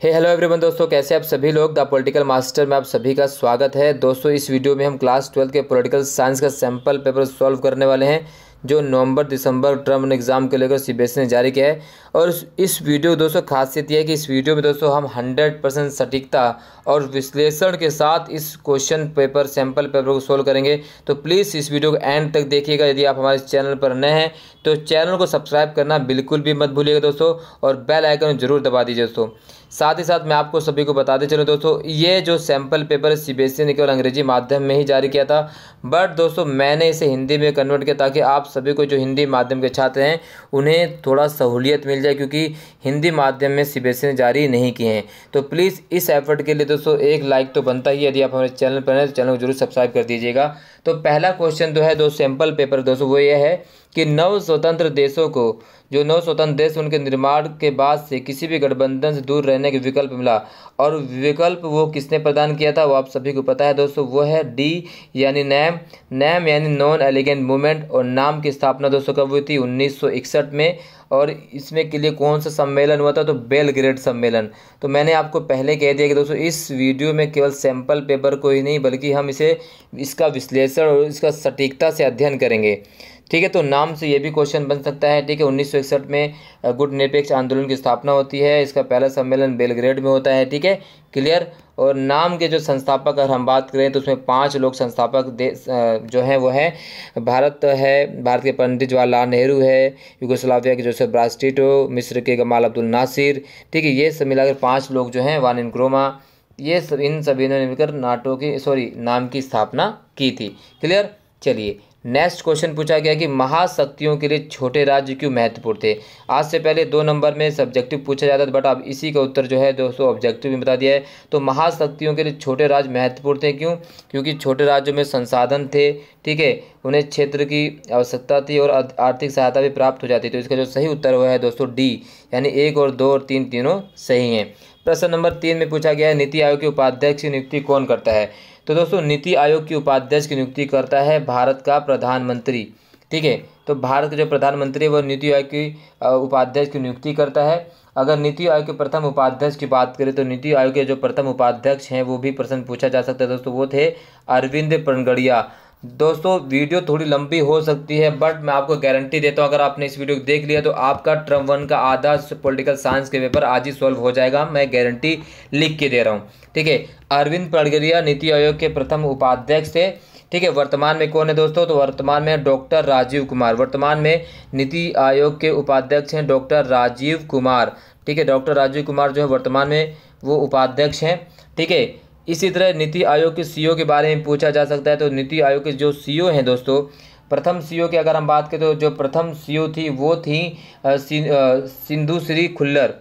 हे hello everyone दोस्तों, कैसे आप सभी लोग? द पॉलिटिकल मास्टर में आप सभी का स्वागत है। दोस्तों, इस वीडियो में हम क्लास ट्वेल्थ के पॉलिटिकल साइंस का सैंपल पेपर सॉल्व करने वाले हैं, जो नवंबर, दिसंबर टर्म एग्ज़ाम को लेकर सीबीएसई ने जारी किया है। और इस वीडियो, दोस्तों खासियत यह है कि इस वीडियो में, दोस्तों, हम हंड्रेड परसेंट सटीकता और विश्लेषण के साथ इस क्वेश्चन पेपर सैंपल पेपर को सोल्व करेंगे। तो प्लीज़ इस वीडियो को एंड तक देखिएगा। यदि आप हमारे चैनल पर नए हैं तो चैनल को सब्सक्राइब करना बिल्कुल भी मत भूलिएगा, दोस्तों, और बेल आइकन ज़रूर दबा दीजिए, दोस्तों। साथ ही साथ मैं आपको सभी को बताते चलूँ दोस्तों, ये जो sample paper C B S E ने केवल अंग्रेज़ी माध्यम में ही जारी किया था बट दोस्तों मैंने इसे हिंदी में कन्वर्ट किया ताकि आप सभी को जो हिंदी माध्यम के छात्र हैं, उन्हें थोड़ा सहूलियत मिल जाए क्योंकि हिंदी माध्यम में सी बी एस ई ने जारी नहीं किए हैं। तो प्लीज़ इस एफर्ट के लिए दोस्तों एक लाइक तो बनता ही यदि आप हमारे चैनल पर हैं तो चैनल को ज़रूर सब्सक्राइब कर दीजिएगा। तो पहला क्वेश्चन जो है दो सैंपल पेपर दोस्तों, वो ये है कि नव स्वतंत्र देशों को जो नौ स्वतंत्र देश उनके निर्माण के बाद से किसी भी गठबंधन से दूर रहने के विकल्प मिला। और विकल्प वो किसने प्रदान किया था, वो आप सभी को पता है दोस्तों। वो है डी यानी नैम। नैम यानी नॉन एलिगेंट मूवमेंट और नाम की स्थापना दोस्तों कब हुई थी? उन्नीस सौ इकसठ में और इसमें के लिए कौन सा सम्मेलन हुआ था? तो बेलग्रेड सम्मेलन। तो मैंने आपको पहले कह दिया कि दोस्तों, इस वीडियो में केवल सैंपल पेपर को ही नहीं, बल्कि हम इसे, इसका विश्लेषण और इसका सटीकता से अध्ययन करेंगे। ठीक है तो नाम से ये भी क्वेश्चन बन सकता है। ठीक है, उन्नीस सौ इकसठ में गुट निरपेक्ष आंदोलन की स्थापना होती है। इसका पहला सम्मेलन बेलग्रेड में होता है। ठीक है क्लियर और नाम के जो संस्थापक, अगर हम बात करें तो उसमें पाँच लोग संस्थापक देश जो हैं वो हैं। भारत है भारत के पंडित जवाहरलाल नेहरू है, युगोस्लाविया के जोसेफ ब्रास्टिटो मिस्र के गमाल अब्दुल नासिर, ठीक है, ये सब मिलाकर पाँच लोग जो हैं, वानिन क्रोमा, ये सब, इन सभी ने मिलकर नाटो की सॉरी नाम की स्थापना की थी। क्लियर चलिए नेक्स्ट क्वेश्चन पूछा गया कि महाशक्तियों के लिए छोटे राज्य क्यों महत्वपूर्ण थे? आज से पहले दो नंबर में सब्जेक्टिव पूछा जाता था बट अब इसी का उत्तर जो है दोस्तों ऑब्जेक्टिव में बता दिया है। तो महाशक्तियों के लिए छोटे राज्य महत्वपूर्ण थे क्यों? क्योंकि छोटे राज्यों में संसाधन थे, ठीक है? उन्हें क्षेत्र की आवश्यकता थी और आर्थिक सहायता भी प्राप्त हो जाती तो इसका जो सही उत्तर हुआ है दोस्तों डी यानी एक और दो और तीन तीनों सही हैं। प्रश्न नंबर तीन में पूछा गया है, नीति आयोग के उपाध्यक्ष की नियुक्ति कौन करता है? तो दोस्तों, नीति आयोग की उपाध्यक्ष की नियुक्ति करता है भारत का प्रधानमंत्री। ठीक है तो भारत के जो प्रधानमंत्री है, वो नीति आयोग की उपाध्यक्ष की नियुक्ति करता है। अगर नीति आयोग के प्रथम उपाध्यक्ष की बात करें तो नीति आयोग के जो प्रथम उपाध्यक्ष हैं, वो भी प्रश्न पूछा जा सकता है। दोस्तों, वो थे अरविंद प्रणगड़िया। दोस्तों, वीडियो थोड़ी लंबी हो सकती है बट मैं आपको गारंटी देता हूँ, अगर आपने इस वीडियो को देख लिया तो आपका ट्रम वन का आधा पॉलिटिकल साइंस के पेपर आज ही सॉल्व हो जाएगा। मैं गारंटी लिख के दे रहा हूँ। ठीक है, अरविंद पड़गरिया, नीति आयोग के प्रथम उपाध्यक्ष थे। ठीक है, वर्तमान में कौन है दोस्तों? तो वर्तमान में डॉक्टर राजीव कुमार। वर्तमान में नीति आयोग के उपाध्यक्ष हैं डॉक्टर राजीव कुमार। ठीक है, डॉक्टर राजीव कुमार जो है वर्तमान में वो उपाध्यक्ष हैं। ठीक है इसी तरह नीति आयोग के सीईओ के बारे में पूछा जा सकता है। तो नीति आयोग के जो सीईओ हैं दोस्तों, प्रथम सीईओ की अगर हम बात करें तो जो प्रथम सीईओ थी, वो थी सिंधु श्री खुल्लर।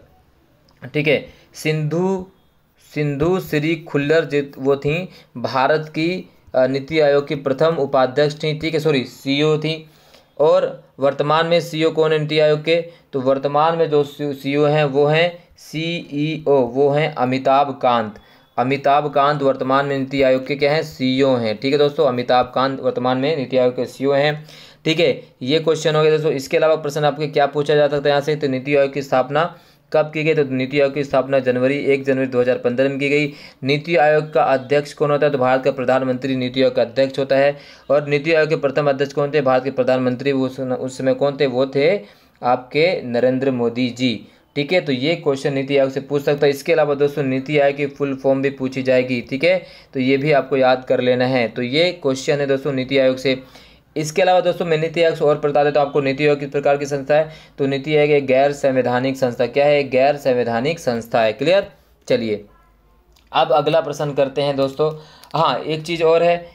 ठीक है? सिंधु सिंधु श्री खुल्लर जित वो थी, भारत की नीति आयोग की प्रथम उपाध्यक्ष थी। ठीक है? सॉरी, सीईओ थी। और वर्तमान में सीईओ कौन है नीति आयोग के? तो वर्तमान में जो सीईओ हैं, वो हैं सीईओ, वो हैं अमिताभ कांत। अमिताभ कांत वर्तमान में नीति आयोग के क्या हैं सीईओ हैं। ठीक है दोस्तों, अमिताभ कांत वर्तमान में नीति आयोग के सीईओ हैं। ठीक है, ये क्वेश्चन हो गया दोस्तों। इसके अलावा प्रश्न आपके क्या पूछा जा सकता है यहाँ से? तो नीति आयोग की स्थापना कब की गई? तो नीति आयोग की स्थापना जनवरी, एक जनवरी 2015 में की गई। नीति आयोग का अध्यक्ष कौन होता है? तो भारत का प्रधानमंत्री नीति आयोग का अध्यक्ष होता है। और नीति आयोग के प्रथम अध्यक्ष कौन थे? भारत के प्रधानमंत्री उस समय कौन थे? वो थे आपके नरेंद्र मोदी जी। ठीक है? तो ये क्वेश्चन नीति आयोग से पूछ सकता है। इसके अलावा दोस्तों, नीति आयोग की फुल फॉर्म भी पूछी जाएगी, ठीक है? तो ये भी आपको याद कर लेना है। तो ये क्वेश्चन है दोस्तों नीति आयोग से। इसके अलावा दोस्तों, मैं नीति आयोग से और बता देता हूँ, आपको नीति आयोग किस प्रकार की संस्था है? तो नीति आयोग एक गैर संवैधानिक संस्था। क्या है? गैर संवैधानिक संस्था है। क्लियर चलिए। अब अगला प्रश्न करते हैं दोस्तों। हाँ एक चीज़ और है।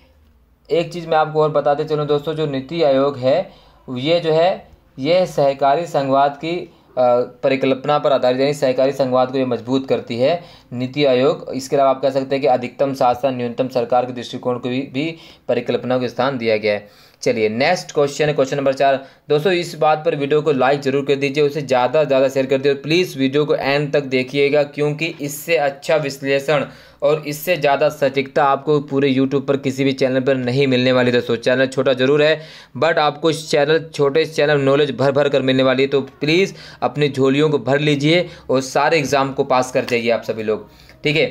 एक चीज़ मैं आपको और बताते चलूँ दोस्तों, जो नीति आयोग है, ये जो है, ये सहकारी संघवाद की परिकल्पना पर आधारित यानी सहकारी संघवाद को ये मज़बूत करती है नीति आयोग। इसके अलावा आप कह सकते हैं कि अधिकतम शासन न्यूनतम सरकार के दृष्टिकोण को भी, भी परिकल्पना को स्थान दिया गया है। चलिए नेक्स्ट क्वेश्चन है क्वेश्चन नंबर चार। दोस्तों, इस बात पर वीडियो को लाइक ज़रूर कर दीजिए, उसे ज़्यादा से ज़्यादा शेयर कर दीजिए प्लीज़ वीडियो को एंड तक देखिएगा, क्योंकि इससे अच्छा विश्लेषण और इससे ज़्यादा सटीकता आपको पूरे यूट्यूब पर किसी भी चैनल पर नहीं मिलने वाली। दोस्तों चैनल छोटा ज़रूर है बट आपको इस चैनल छोटे चैनल नॉलेज भर भर कर मिलने वाली है तो प्लीज़ अपनी झोलियों को भर लीजिए और सारे एग्ज़ाम को पास कर जाइए आप सभी लोग। ठीक है?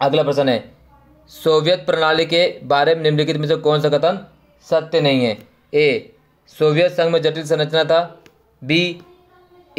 अगला प्रश्न है सोवियत प्रणाली के बारे में निम्नलिखित में से कौन सा कथन सत्य नहीं है। ए, सोवियत संघ में जटिल संरचना था। बी,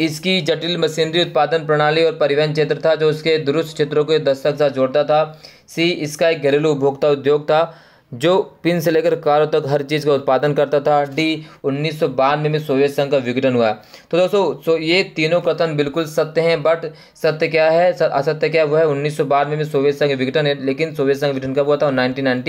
इसकी जटिल मशीनरी उत्पादन प्रणाली और परिवहन क्षेत्र था, जो उसके दुरुस्त क्षेत्रों के दस्तक साथ जोड़ता था। सी, इसका एक घरेलू उपभोक्ता उद्योग था। जो पिन से लेकर कारों तक हर चीज़ का उत्पादन करता था। डी, उन्नीस सौ बानवे में सोवियत संघ का विघटन हुआ। तो दोस्तों, सो ये तीनों कथन बिल्कुल सत्य हैं, बट सत्य क्या है? असत्य क्या हुआ है? उन्नीस सौ बानवे में सोवियत संघ विघटन है, लेकिन सोवियत संघ विघटन कब हुआ था? नाइनटीन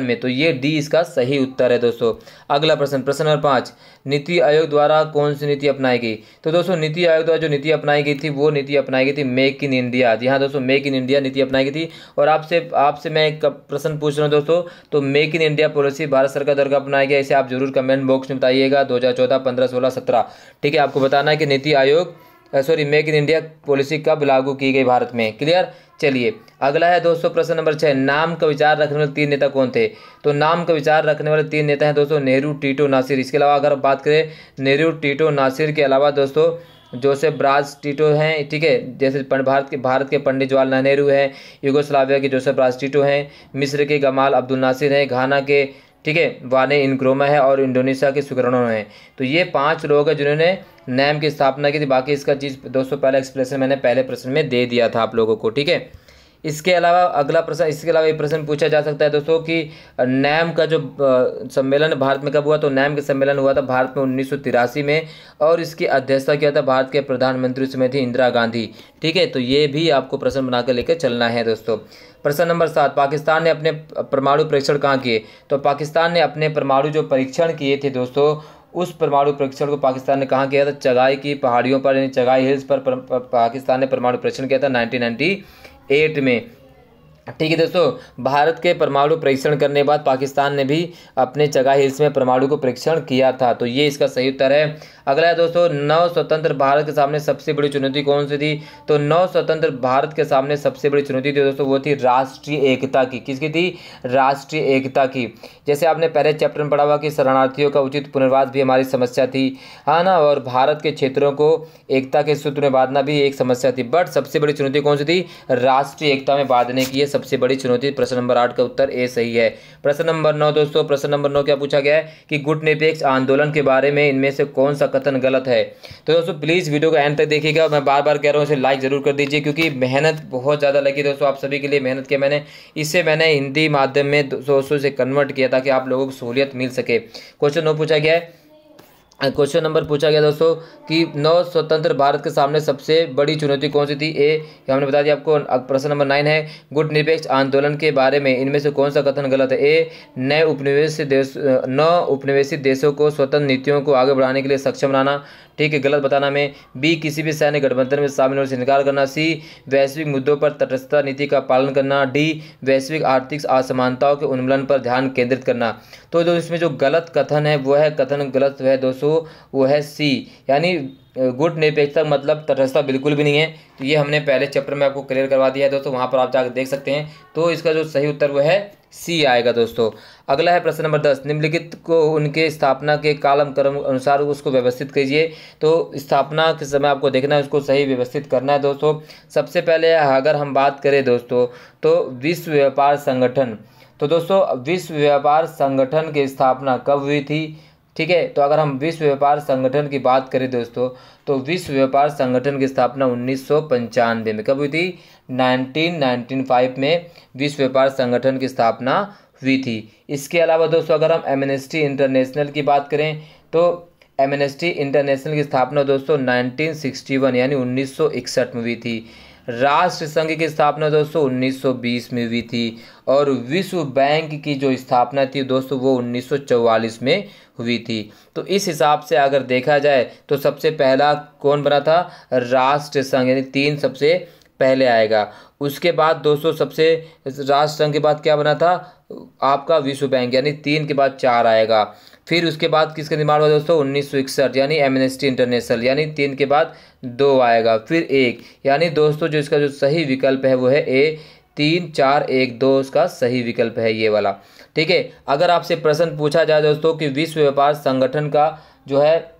में। तो ये डी इसका सही उत्तर है दोस्तों। अगला प्रश्न प्रश्न नंबर पाँच। नीति आयोग द्वारा कौन सी नीति अपनाई गई? तो दोस्तों, नीति आयोग द्वारा जो नीति अपनाई गई थी, वो नीति अपनाई गई थी मेक इन इंडिया। जी हाँ दोस्तों, मेक इन इंडिया नीति अपनाई गई थी। और आपसे आपसे मैं एक प्रश्न पूछ रहा हूँ दोस्तों। तो make in India policy Bharat सरकार द्वारा अपनाया इसे आप ज़रूर कमेंट बॉक्स में बताइएगा, दो हज़ार चौदह, पंद्रह, सोलह, सत्रह। ठीक है, आपको बताना है कि NITI Aayog sorry make in India policy कब लागू की गई भारत में। क्लियर चलिए, अगला है दोस्तों प्रश्न नंबर छः नाम का विचार रखने वाले तीन नेता कौन थे? तो नाम का विचार रखने वाले तीन नेता हैं दोस्तों, नेहरू, टीटो, नासिर। इसके अलावा अगर बात करें, नेहरू, टीटो, नासिर के अलावा दोस्तों जोसेफ ब्राज टीटो हैं, ठीक है? जैसे भारत के भारत के पंडित जवाहरलाल नेहरू हैं, युगोस्लाविया के जोसेफ ब्राज टीटो हैं, मिस्र के गमाल अब्दुल नासिर हैं, घाना के, ठीक है? वाने इनक्रोमा है और इंडोनेशिया के सुकरणों हैं। तो ये पाँच लोग हैं जिन्होंने नैम की स्थापना की थी। बाकी इसका चीज़ दोस्तों पहला एक्सप्रेशन मैंने पहले प्रश्न में दे दिया था आप लोगों को, ठीक है? इसके अलावा अगला प्रश्न इसके अलावा ये प्रश्न पूछा जा सकता है दोस्तों कि नैम का जो सम्मेलन भारत में कब हुआ? तो नैम का सम्मेलन हुआ था भारत में उन्नीस सौ तिरासी में और इसकी अध्यक्षता किया था भारत के प्रधानमंत्री उसमें थी इंदिरा गांधी। ठीक है तो ये भी आपको प्रश्न बनाकर लेकर चलना है दोस्तों। प्रश्न नंबर सात पाकिस्तान ने अपने परमाणु परीक्षण कहाँ किए? तो पाकिस्तान ने अपने परमाणु जो परीक्षण किए थे दोस्तों उस परमाणु परीक्षण को पाकिस्तान ने कहाँ किया था? चगाई की पहाड़ियों पर यानी चगाई हिल्स पर, पर, पाकिस्तान ने परमाणु परीक्षण किया था नाइनटीन एट में। ठीक है दोस्तों, भारत के परमाणु परीक्षण करने के बाद पाकिस्तान ने भी अपने चगा हिल्स में परमाणु को परीक्षण किया था। तो ये इसका सही उत्तर है। अगला है दोस्तों नव स्वतंत्र भारत के सामने सबसे बड़ी चुनौती कौन सी थी? तो नव स्वतंत्र भारत के सामने सबसे बड़ी चुनौती थी दोस्तों, वो थी राष्ट्रीय एकता की। किसकी थी? राष्ट्रीय एकता की। जैसे आपने पहले चैप्टर में पढ़ा हुआ कि शरणार्थियों का उचित पुनर्वास भी हमारी समस्या थी। हाँ ना, और भारत के क्षेत्रों को एकता के सूत्र में बांधना भी एक समस्या थी। बट सबसे बड़ी चुनौती कौन सी थी? राष्ट्रीय एकता में बांधने की। ये सबसे बड़ी चुनौती प्रश्न नंबर आठ का उत्तर ए सही है। प्रश्न नंबर नौ, दोस्तों, प्रश्न नंबर नौ क्या पूछा गया है कि गुट निरपेक्ष आंदोलन के बारे में इनमें से कौन सा कथन गलत है? तो दोस्तों प्लीज़ वीडियो को एंड तक देखिएगा मैं बार बार कह रहा हूँ, इसे लाइक ज़रूर कर दीजिए क्योंकि मेहनत बहुत ज़्यादा लगी दोस्तों, आप सभी के लिए मेहनत किया मैंने। इससे मैंने हिंदी माध्यम में दोस्तों से कन्वर्ट किया ताकि आप लोगों को सहूलियत मिल सके। क्वेश्चन नौ पूछा गया है क्वेश्चन नंबर पूछा गया दोस्तों कि नौ स्वतंत्र भारत के सामने सबसे बड़ी चुनौती कौन सी थी? ए हमने बता दिया आपको प्रश्न नंबर नाइन है, गुट निरपेक्ष आंदोलन के बारे में, इनमें से कौन सा कथन गलत है? ए, नए उपनिवेश देश नौ उपनिवेशित देशों को स्वतंत्र नीतियों को आगे बढ़ाने के लिए सक्षम बनाना ठीक है, गलत बताना में बी किसी भी सैन्य गठबंधन में शामिल होने से इनकार करना, सी, वैश्विक मुद्दों पर तटस्थता नीति का पालन करना, डी, वैश्विक आर्थिक असमानताओं के उन्मूलन पर ध्यान केंद्रित करना। तो जो इसमें जो गलत कथन है, वो है कथन गलत है, दोस्तों, वो है सी, यानी गुट निरपेक्षता मतलब तटस्थता बिल्कुल भी नहीं है। तो ये हमने पहले चैप्टर में आपको क्लियर करवा दिया है दोस्तों, वहाँ पर आप जाकर देख सकते हैं। तो इसका जो सही उत्तर वो है सी आएगा दोस्तों। अगला है प्रश्न नंबर दस। निम्नलिखित को उनके स्थापना के कालम क्रम अनुसार उसको व्यवस्थित कीजिए। तो स्थापना के समय आपको देखना है, उसको सही व्यवस्थित करना है दोस्तों। सबसे पहले अगर हम बात करें दोस्तों तो विश्व व्यापार संगठन। तो दोस्तों, विश्व व्यापार संगठन की स्थापना कब हुई थी? ठीक है? तो अगर हम विश्व व्यापार संगठन की बात करें दोस्तों तो विश्व व्यापार संगठन की स्थापना उन्नीस सौ पंचानवे में कब हुई थी? 1995 में विश्व व्यापार संगठन की स्थापना हुई थी। इसके अलावा दोस्तों, अगर हम एमनेस्टी इंटरनेशनल की बात करें तो एमनेस्टी इंटरनेशनल की स्थापना दोस्तों 1961 यानी 1961 में हुई थी। राष्ट्र संघ की स्थापना दोस्तों 1920 में हुई थी। और विश्व बैंक की जो स्थापना थी दोस्तों, वो 1944 में हुई थी। तो इस हिसाब से अगर देखा जाए तो सबसे पहला कौन बना था? राष्ट्र संघ, यानी तीन सबसे पहले आएगा। उसके बाद दोस्तों, सबसे राष्ट्र संघ के बाद क्या बना था? आपका विश्व बैंक, यानी तीन के बाद चार आएगा। फिर उसके बाद किसका निर्माण हुआ दोस्तों? उन्नीस सौ इकसठ, यानी एमनेस्टी इंटरनेशनल यानी तीन के बाद दो आएगा। फिर एक, यानी दोस्तों, जो इसका जो सही विकल्प है, वो है ए तीन, चार, एक, दो उसका सही विकल्प है ये वाला। ठीक है? अगर आपसे प्रश्न पूछा जाए दोस्तों कि विश्व व्यापार संगठन का जो है,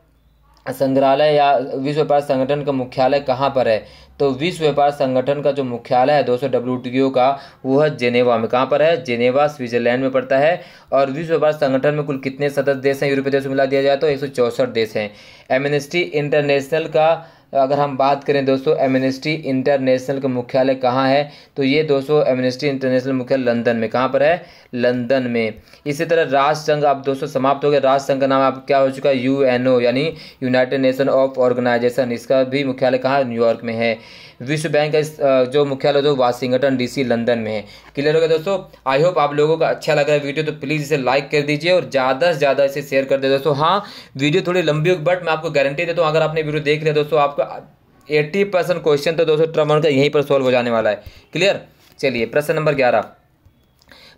संग्रहालय या विश्व व्यापार संगठन का मुख्यालय कहाँ पर है? तो विश्व व्यापार संगठन का जो मुख्यालय है दोस्तों डब्ल्यू का, वो है जेनेवा में। कहाँ पर है? जेनेवा, स्विट्जरलैंड में पड़ता है। और विश्व व्यापार संगठन में कुल कितने सदस्य देश हैं? यूरोपीय देशों मिला दिया जाए तो एक देश हैं। एमनेस्टी इंटरनेशनल का अगर हम बात करें दोस्तों एमनेस्टी इंटरनेशनल का मुख्यालय कहाँ है? तो ये दोस्तों एमनेस्टी इंटरनेशनल मुख्यालय लंदन में। कहाँ पर है? लंदन में। इसी तरह राष्ट्र संघ अब दोस्तों, समाप्त हो गया। राष्ट्र संघ का नाम आप क्या हो चुका है? यूएनओ यानी यूनाइटेड नेशन ऑफ़ ऑर्गेनाइजेशन इसका भी मुख्यालय कहाँ? न्यूयॉर्क में है। विश्व बैंक का जो मुख्यालय जो वाशिंगटन डीसी लंदन में है। क्लियर हो गया दोस्तों? आई होप आप लोगों का अच्छा लग रहा है वीडियो तो प्लीज़ इसे लाइक कर दीजिए और ज़्यादा से ज़्यादा इसे शेयर कर दे दोस्तों। हाँ वीडियो थोड़ी लंबी होगी बट मैं आपको गारंटी देता हूँ, अगर आपने वीडियो देख लिया दोस्तों, आपको एट्टी परसेंट क्वेश्चन तो दोस्तों ट्रमन का यहीं पर सॉल्व हो जाने वाला है। क्लियर चलिए, प्रश्न नंबर ग्यारह।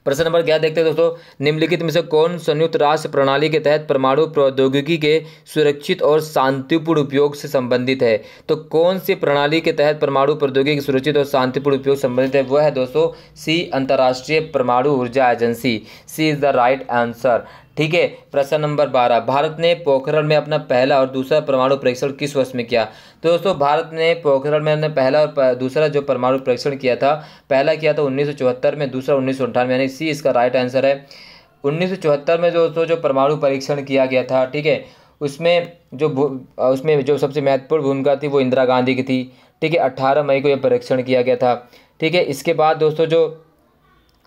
प्रश्न नंबर क्या देखते हैं दोस्तों? निम्नलिखित में से कौन संयुक्त राष्ट्र प्रणाली के तहत परमाणु प्रौद्योगिकी के सुरक्षित और शांतिपूर्ण उपयोग से संबंधित है? तो कौन सी प्रणाली के तहत परमाणु प्रौद्योगिकी के सुरक्षित और शांतिपूर्ण उपयोग संबंधित है? वह है दोस्तों, सी अंतर्राष्ट्रीय परमाणु ऊर्जा agency. C is the right answer ठीक है, प्रश्न नंबर बारह। भारत ने पोखरण में अपना पहला और दूसरा परमाणु परीक्षण किस वर्ष में किया? तो दोस्तों, भारत ने पोखरण में अपने पहला और दूसरा जो परमाणु परीक्षण किया था, पहला किया था उन्नीस सौ चौहत्तर में, दूसरा उन्नीस यानी सी इसका राइट आंसर है। उन्नीस सौ चौहत्तर में दोस्तों, जो परमाणु परीक्षण किया गया था, ठीक है, उसमें जो उसमें जो सबसे महत्वपूर्ण भूमिका थी, वो इंदिरा गांधी की थी, ठीक है अट्ठारह मई को यह परीक्षण किया गया था। ठीक है, इसके बाद दोस्तों, जो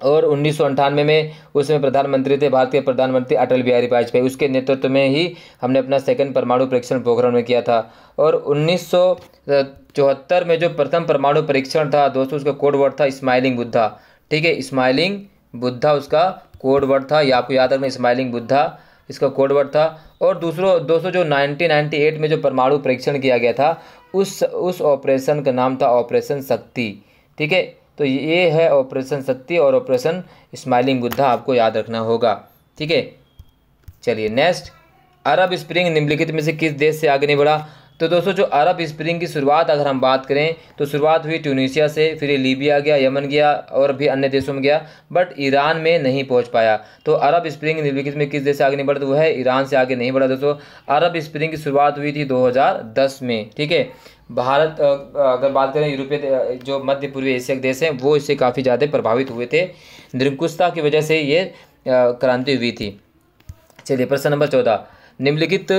और उन्नीस में उसमें प्रधानमंत्री थे भारत के प्रधानमंत्री अटल बिहारी वाजपेयी। उसके नेतृत्व में ही हमने अपना सेकंड परमाणु परीक्षण पोखरण में किया था। और उन्नीस चौहत्तर में जो प्रथम परमाणु परीक्षण था, दोस्तों, उसका कोड वर्ड था स्माइलिंग बुद्धा ठीक है स्माइलिंग बुद्धा उसका कोड वर्ड था। ये आपको याद रखना स्माइलिंग बुद्धा इसका कोड वर्ड था। और दूसरों, दोस्तों, जो 1998 में जो परमाणु परीक्षण किया गया था, उस उस ऑपरेशन का नाम था ऑपरेशन शक्ति ठीक है तो ये है ऑपरेशन सत्य और ऑपरेशन स्माइलिंग बुद्धा, आपको याद रखना होगा। ठीक है? चलिए नेक्स्ट अरब स्प्रिंग निम्नलिखित में से किस देश से आगे नहीं बढ़ा? तो दोस्तों, जो अरब स्प्रिंग की शुरुआत अगर हम बात करें तो शुरुआत हुई ट्यूनिशिया से, फिर लीबिया गया, यमन गया और भी अन्य देशों में गया बट ईरान में नहीं पहुँच पाया। तो अरब स्प्रिंग निम्नलिखित में किस देश से आगे नहीं बढ़ा? तो वो है ईरान से आगे नहीं बढ़ा दोस्तों। अरब स्प्रिंग की शुरुआत हुई थी दो हज़ार दस में। ठीक है? भारत अगर बात करें यूरोपीय जो मध्य पूर्वी एशिया के देश हैं, वो इससे काफ़ी ज़्यादा प्रभावित हुए थे। निरंकुशता की वजह से ये क्रांति हुई थी। चलिए प्रश्न नंबर चौदह। निम्नलिखित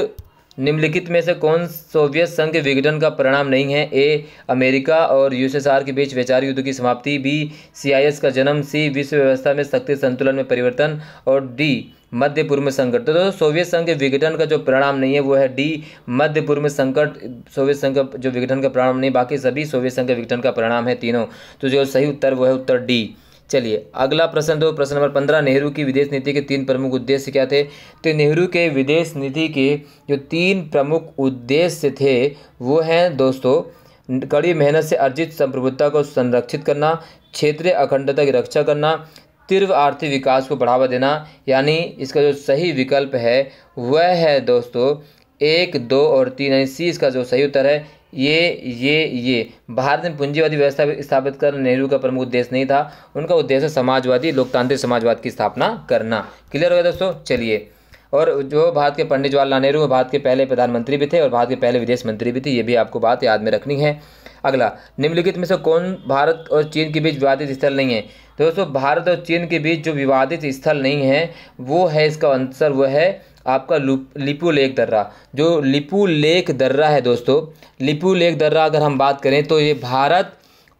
निम्नलिखित में से कौन सोवियत संघ विघटन का परिणाम नहीं है? ए, अमेरिका और यूएसएसआर के बीच वैचारिक युद्ध की समाप्ति, बी, सीआईएस का जन्म, सी, विश्व व्यवस्था में शक्ति संतुलन में परिवर्तन, और डी, मध्य पूर्व में संकट। तो दोस्तों, सोवियत संघ के विघटन का जो परिणाम नहीं है, वो है डी, मध्य पूर्व में संकट। सोवियत संघ का जो विघटन का परिणाम नहीं, बाकी सभी सोवियत संघ के विघटन का परिणाम है तीनों। तो जो सही उत्तर, वो है उत्तर डी। चलिए, अगला प्रश्न दो। प्रश्न नंबर पंद्रह, नेहरू की विदेश नीति के तीन प्रमुख उद्देश्य क्या थे? तो नेहरू के विदेश नीति के जो तीन प्रमुख उद्देश्य थे, वो हैं दोस्तों, कड़ी मेहनत से अर्जित संप्रभुता को संरक्षित करना, क्षेत्रीय अखंडता की रक्षा करना, तीव्र आर्थिक विकास को बढ़ावा देना, यानी इसका जो सही विकल्प है, वह है दोस्तों, एक, दो और तीन, यानी सी इसका जो सही उत्तर है ये ये ये। भारत में पूंजीवादी व्यवस्था स्थापित कर नेहरू का प्रमुख उद्देश्य नहीं था। उनका उद्देश्य समाजवादी, लोकतांत्रिक समाजवाद की स्थापना करना। क्लियर हो गया दोस्तों? चलिए। और जो भारत के पंडित जवाहरलाल नेहरू भारत के पहले प्रधानमंत्री भी थे और भारत के पहले विदेश मंत्री भी थे, ये भी आपको बात याद में रखनी है। अगला, निम्नलिखित में से कौन भारत और चीन के बीच विवादित स्थल नहीं है? दोस्तों, भारत और चीन के बीच जो विवादित स्थल नहीं है, वो है, इसका आंसर वो है आपका लिपू लेक दर्रा। जो लिपू लेक दर्रा है दोस्तों, लिपू लेक दर्रा अगर हम बात करें तो ये भारत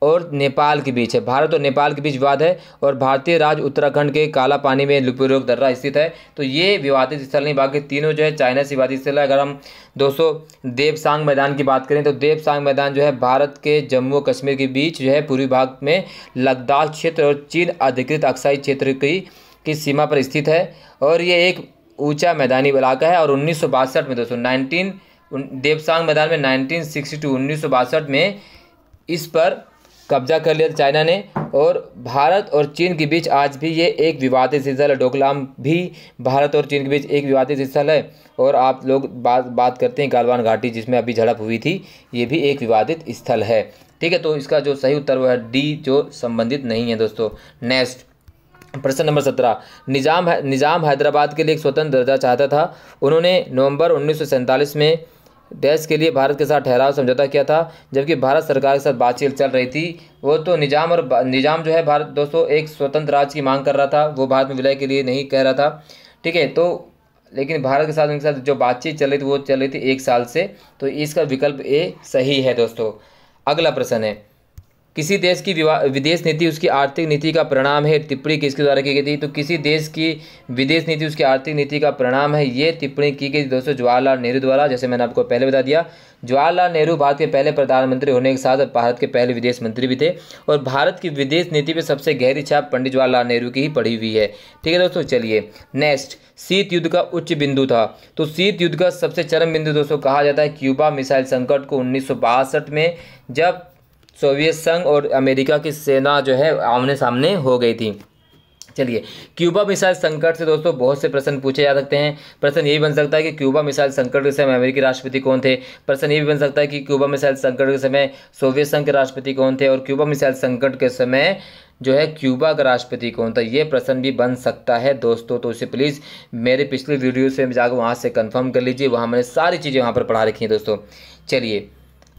और नेपाल के बीच है। भारत और नेपाल के बीच विवाद है और भारतीय राज्य उत्तराखंड के काला पानी में लिपुरोग दर्रा स्थित है। तो ये विवादित स्थल नहीं, बाकी तीनों जो है चाइना से विवादित स्थल है। अगर हम दोस्तों देवसांग मैदान की बात करें तो देवसांग मैदान जो है भारत के जम्मू कश्मीर के बीच जो है पूर्वी भाग में लद्दाख क्षेत्र और चीन अधिकृत अक्साई क्षेत्र की की सीमा पर स्थित है। और ये एक ऊँचा मैदानी इलाका है और उन्नीस सौ बासठ में दोस्तों, नाइनटीन देवसांग मैदान में नाइनटीन सिक्सटी टू, उन्नीस में इस पर कब्जा कर लिया चाइना ने। और भारत और चीन के बीच आज भी ये एक विवादित स्थल है। डोकलाम भी भारत और चीन के बीच एक विवादित स्थल है। और आप लोग बात बात करते हैं गालवान घाटी, जिसमें अभी झड़प हुई थी, ये भी एक विवादित स्थल है। ठीक है तो इसका जो सही उत्तर वो है डी, जो संबंधित नहीं है दोस्तों। नेक्स्ट। प्रश्न नंबर सत्रह। निज़ाम है, निज़ाम हैदराबाद के लिए एक स्वतंत्र दर्जा चाहता था। उन्होंने नवंबर उन्नीस सौ सैंतालीस में देश के लिए भारत के साथ ठहराव समझौता किया था जबकि भारत सरकार के साथ बातचीत चल रही थी। वो तो निज़ाम और निज़ाम जो है भारत दोस्तों एक स्वतंत्र राज्य की मांग कर रहा था। वो भारत में विलय के लिए नहीं कह रहा था। ठीक है तो लेकिन भारत के साथ उनके साथ जो बातचीत चल रही थी वो चल रही थी एक साल से। तो इसका विकल्प ए सही है दोस्तों। अगला प्रश्न है किसी देश की विदेश नीति, उसकी आर्थिक नीति का परिणाम है, टिप्पणी किसके द्वारा की गई थी? तो किसी देश की विदेश नीति, उसकी आर्थिक नीति का परिणाम है, ये टिप्पणी की गई दोस्तों जवाहरलाल नेहरू द्वारा, जैसे मैंने आपको पहले बता दिया। जवाहरलाल नेहरू भारत के पहले प्रधानमंत्री होने के साथ भारत के पहले विदेश मंत्री भी थे और भारत की विदेश नीति पर सबसे गहरी छाप पंडित जवाहरलाल नेहरू की ही पड़ी हुई है। ठीक है दोस्तों, चलिए नेक्स्ट शीत युद्ध का उच्च बिंदु था। तो शीत युद्ध का सबसे चरम बिंदु दोस्तों कहा जाता है, क्यूबा मिसाइल संकट को उन्नीस सौ बासठ में, जब सोवियत संघ और अमेरिका की सेना जो है आमने सामने हो गई थी। चलिए, क्यूबा मिसाइल संकट से दोस्तों बहुत से प्रश्न पूछे जा सकते हैं। प्रश्न ये भी बन सकता है कि क्यूबा मिसाइल संकट के समय अमेरिकी राष्ट्रपति कौन थे? प्रश्न ये भी बन सकता है कि क्यूबा मिसाइल संकट के समय सोवियत संघ के राष्ट्रपति कौन थे और क्यूबा मिसाइल संकट के समय जो है क्यूबा का राष्ट्रपति कौन था? ये प्रश्न भी बन सकता है दोस्तों तो उसे प्लीज़ मेरे पिछले वीडियो से जाकर वहाँ से कन्फर्म कर लीजिए। वहाँ मैंने सारी चीज़ें वहाँ पर पढ़ा रखी हैं दोस्तों। चलिए,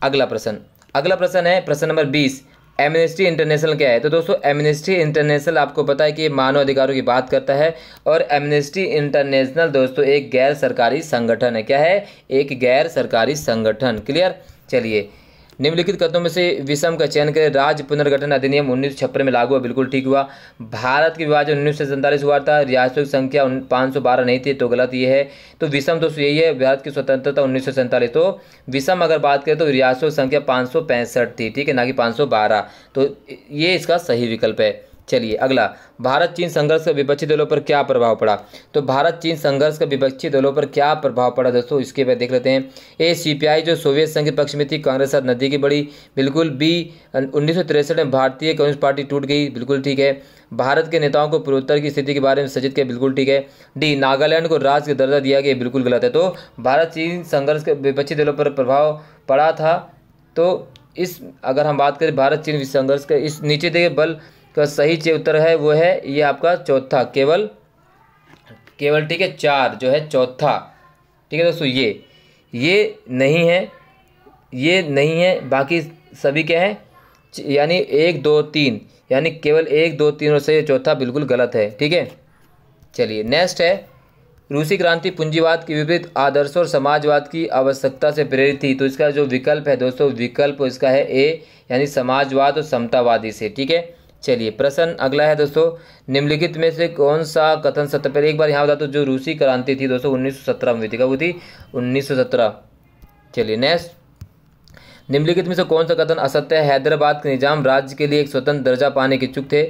अगला प्रश्न। अगला प्रश्न है, प्रश्न नंबर बीस एमनेस्टी इंटरनेशनल क्या है? तो दोस्तों एमनेस्टी इंटरनेशनल आपको पता है कि मानव अधिकारों की बात करता है और एमनेस्टी इंटरनेशनल दोस्तों, एक गैर सरकारी संगठन है। क्या है? एक गैर सरकारी संगठन। क्लियर चलिए निम्नलिखित कथनों में से विषम का चयन करें। राज्य पुनर्गठन अधिनियम उन्नीस सौ छप्पन में लागू हुआ, बिल्कुल ठीक हुआ। भारत के विभाजन उन्नीस सौ सैंतालीस हुआ था रियासतों की संख्या पाँच सौ बारह नहीं थी तो गलत ये है। तो विषम दोस्तों यही है, भारत की स्वतंत्रता उन्नीस सौ सैंतालीस। तो विषम अगर बात करें तो रियासतों की संख्या पाँच सौ पैंसठ थी, ठीक है, ना कि पाँच सौ बारह। तो ये इसका सही विकल्प है। चलिए, अगला। भारत चीन संघर्ष का विपक्षी दलों पर क्या प्रभाव पड़ा? तो भारत चीन संघर्ष का विपक्षी दलों पर क्या प्रभाव पड़ा दोस्तों? इसके बाद देख लेते हैं। ए, सीपीआई जो सोवियत संघ के पक्ष में थी, कांग्रेस साथ नदी की बड़ी, बिल्कुल बी, उन्नीस में भारतीय कम्युनिस्ट पार्टी टूट गई, बिल्कुल ठीक है। भारत के नेताओं को पूर्वोत्तर की स्थिति के बारे में सचेत किया, बिल्कुल ठीक है। डी, नागालैंड को राज्य का दर्जा दिया गया, बिल्कुल गलत है। तो भारत चीन संघर्ष के विपक्षी दलों पर प्रभाव पड़ा था। तो इस, अगर हम बात करें भारत चीन संघर्ष के, इस नीचे देखिए बल का सही जो उत्तर है, वो है, ये आपका चौथा, केवल केवल ठीक है, चार जो है, चौथा। ठीक है दोस्तों, ये ये नहीं है, ये नहीं है, बाकी सभी क्या है यानी एक, दो, तीन, यानी केवल एक, दो, तीन और सही चौथा बिल्कुल गलत है, ठीक है? चलिए नेक्स्ट है, रूसी क्रांति पूंजीवाद के विपरीत आदर्श और समाजवाद की आवश्यकता से प्रेरित थी तो इसका जो विकल्प है दोस्तों, विकल्प इसका है ए, यानी समाजवाद और समतावादी से, ठीक है? चलिए, प्रश्न अगला है दोस्तों, निम्नलिखित में से कौन सा कथन सत्य पहले एक बार यहाँ बता तो जो रूसी क्रांति थी दोस्तों, उन्नीस सौ सत्रह में हुई थी कब हुई थी? उन्नीस सौ सत्रह। चलिए नेक्स्ट निम्नलिखित में से कौन सा कथन असत्य है? हैदराबाद के निज़ाम राज्य के लिए एक स्वतंत्र दर्जा पाने के इच्छुक थे।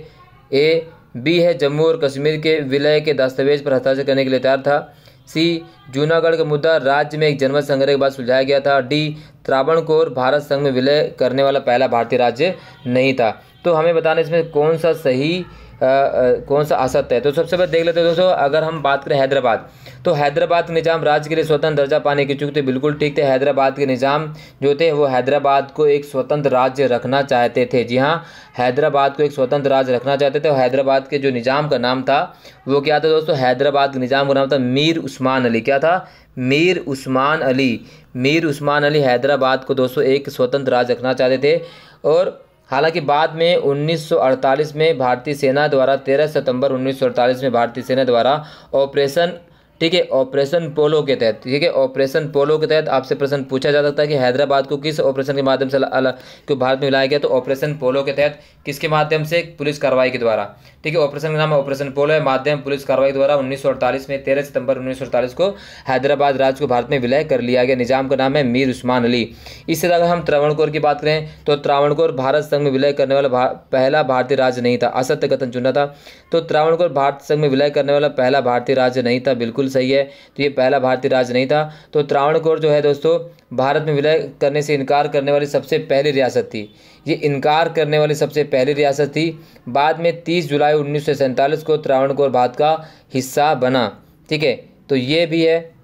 ए, बी है जम्मू और कश्मीर के विलय के दस्तावेज़ पर हस्ताक्षर करने के लिए तैयार था। सी, जूनागढ़ का मुद्दा, राज्य में एक जनमत संग्रह के बाद सुलझाया गया था। डी, त्रावणकोर, भारत संघ में विलय करने वाला पहला भारतीय राज्य नहीं था। तो हमें बताना इसमें कौन सा सही आ, आ, कौन सा असत्य है। तो सबसे पहले देख लेते हैं दोस्तों अगर हम बात करें हैदराबाद तो हैदराबाद के निज़ाम राज्य के लिए स्वतंत्र दर्जा पाने की चुके थे बिल्कुल ठीक थे। हैदराबाद के निज़ाम जो थे वो हैदराबाद को एक स्वतंत्र राज्य रखना चाहते थे। जी हाँ हैदराबाद को एक स्वतंत्र राज्य रखना चाहते थे और हैदराबाद के जो निज़ाम का नाम था वो क्या था दोस्तों? हैदराबाद के निज़ाम का नाम था मीर उस्मान अली। क्या था? मीर उस्मान अली। मीर उस्मान अली हैदराबाद को दोस्तों एक स्वतंत्र राज्य रखना चाहते थे और हालाँकि बाद में 1948 में भारतीय सेना द्वारा 13 सितंबर 1948 में भारतीय सेना द्वारा ऑपरेशन, ठीक है, ऑपरेशन पोलो के तहत, ठीक है, ऑपरेशन पोलो के तहत आपसे प्रश्न पूछा जा सकता है कि हैदराबाद को किस ऑपरेशन के माध्यम से क्यों भारत में लाया गया तो ऑपरेशन पोलो के तहत किसके माध्यम से, पुलिस कार्रवाई के द्वारा। ठीक है ऑपरेशन का नाम है ऑपरेशन पोलो है। माध्यम पुलिस कार्रवाई द्वारा उन्नीस सौ अड़तालीस में, तेरह सितंबर उन्नीस सौ अड़तालीस को हैदराबाद राज्य को भारत में विलय कर लिया गया। निज़ाम का नाम है मीर उस्मान अली। इससे अगर हम त्रावणकोर की बात करें तो त्रावणकोर भारत संघ में विलय करने वाला पहला भारतीय राज्य नहीं था। असत्य कथन चुना था। तो त्रावणकोर भारत संघ में विलय करने वाला पहला भारतीय राज्य नहीं था। बिल्कुल सही है। तो ये पहला भारतीय राज्य नहीं था। तो त्रावणकोर जो है दोस्तों भारत में विलय करने से इनकार करने वाली सबसे पहली रियासत थी। ये इनकार करने वाली सबसे पहली रियासत थी। बाद में तीस जुलाई उन्नीस सौ सैंतालीस को त्रावणकोर भारत का हिस्सा बना। ठीक है? तो ये भी है।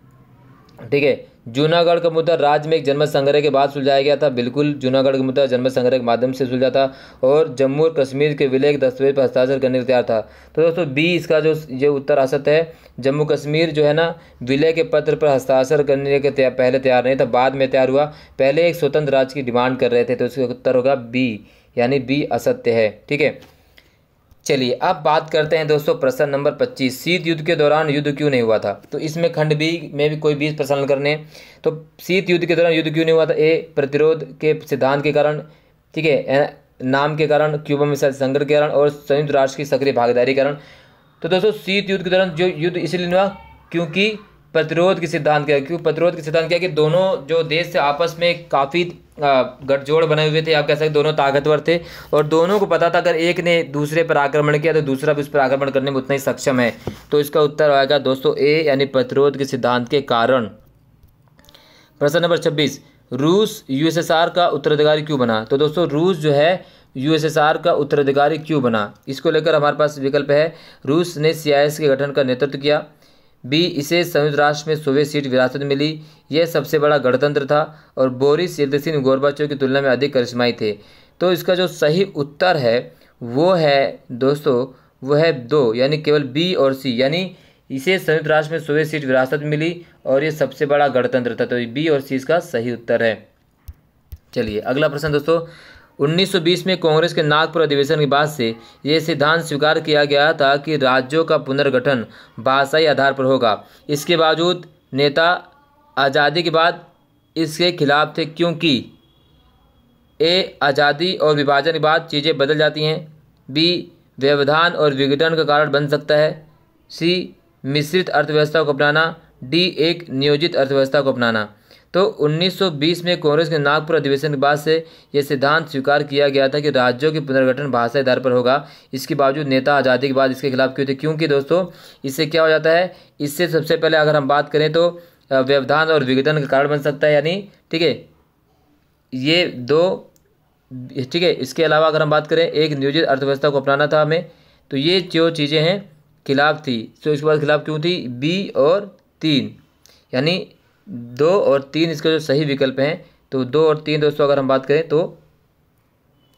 ठीक है? जूनागढ़ का मुद्दा राज्य में एक जन्म संग्रह के बाद सुलझाया गया था। बिल्कुल जूनागढ़ का मुद्दा जन्म संग्रह के माध्यम से सुलझा था और जम्मू और कश्मीर के विलय दस्तावेज़ पर हस्ताक्षर करने को तैयार था। तो दोस्तों, बी इसका जो ये उत्तर आ सकता है, जम्मू कश्मीर जो है ना, विलय के पत्र पर हस्ताक्षर करने के तैयार पहले तैयार नहीं था, बाद में तैयार हुआ। पहले एक स्वतंत्र राज्य की डिमांड कर रहे थे तो इसका उत्तर होगा बी, यानी बी असत्य है, ठीक है? चलिए, अब बात करते हैं दोस्तों प्रश्न नंबर पच्चीस। शीत युद्ध के दौरान युद्ध क्यों नहीं हुआ था? तो इसमें खंड बी में भी कोई बीस प्रश्न करने तो शीत युद्ध के दौरान युद्ध क्यों नहीं हुआ था? ए, प्रतिरोध के सिद्धांत के कारण, ठीक है नाम के कारण, क्यूबा मिसाइल संघर्ष के कारण और संयुक्त राष्ट्र की सक्रिय भागीदारी कारण। तो दोस्तों, शीत युद्ध के दौरान जो युद्ध इसलिए हुआ, क्योंकि प्रतिरोध के सिद्धांत क्या क्यों प्रतिरोध के सिद्धांत क्या कि दोनों जो देश थे आपस में काफ़ी गठजोड़ बने हुए थे, आप कह सकते दोनों ताकतवर थे और दोनों को पता था अगर एक ने दूसरे पर आक्रमण किया तो दूसरा भी उस पर आक्रमण करने में उतना ही सक्षम है। तो इसका उत्तर आएगा दोस्तों, ए यानी प्रतिरोध के सिद्धांत के कारण। प्रश्न नंबर छब्बीस, रूस यूएसएसआर का उत्तराधिकारी क्यों बना? तो दोस्तों, रूस जो है, यूएसएसआर का उत्तराधिकारी क्यों बना? इसको लेकर हमारे पास विकल्प है। रूस ने सीआईएस के गठन का नेतृत्व किया। बी इसे संयुक्त राष्ट्र में सोवियत सीट विरासत मिली। यह सबसे बड़ा गणतंत्र था और बोरिस येल्तसिन गोरबाचो की तुलना में अधिक करिश्माई थे। तो इसका जो सही उत्तर है, वो है, दोस्तों, वो है दो, यानी केवल बी और सी, यानी इसे संयुक्त राष्ट्र में सोवियत सीट विरासत मिली और ये सबसे बड़ा गणतंत्र था। तो बी और सी इसका सही उत्तर है। चलिए, अगला प्रश्न, दोस्तों 1920 में कांग्रेस के नागपुर अधिवेशन के बाद से यह सिद्धांत स्वीकार किया गया था कि राज्यों का पुनर्गठन भाषाई आधार पर होगा। इसके बावजूद नेता आज़ादी के बाद इसके खिलाफ थे क्योंकि ए, आज़ादी और विभाजन के बाद चीज़ें बदल जाती हैं। बी, व्यवधान और विघटन का कारण बन सकता है। सी, मिश्रित अर्थव्यवस्था को अपनाना। डी, एक नियोजित अर्थव्यवस्था को अपनाना। तो 1920 में कांग्रेस के नागपुर अधिवेशन के बाद से यह सिद्धांत स्वीकार किया गया था कि राज्यों के पुनर्गठन भाषा आधार पर होगा। इसके बावजूद नेता आज़ादी के बाद इसके खिलाफ क्यों थे? क्योंकि दोस्तों, इससे क्या हो जाता है? इससे सबसे पहले अगर हम बात करें तो व्यवधान और विघटन का कारण बन सकता है यानी ठीक है? ये दो, ठीक है, इसके अलावा अगर हम बात करें, एक नियोजित अर्थव्यवस्था को अपनाना था हमें तो ये जो चीज़ें हैं, खिलाफ थी। तो इसके बाद खिलाफ क्यों थी? बी और तीन। यानी दो और तीन इसके जो सही विकल्प हैं तो दो और तीन दोस्तों, अगर हम बात करें तो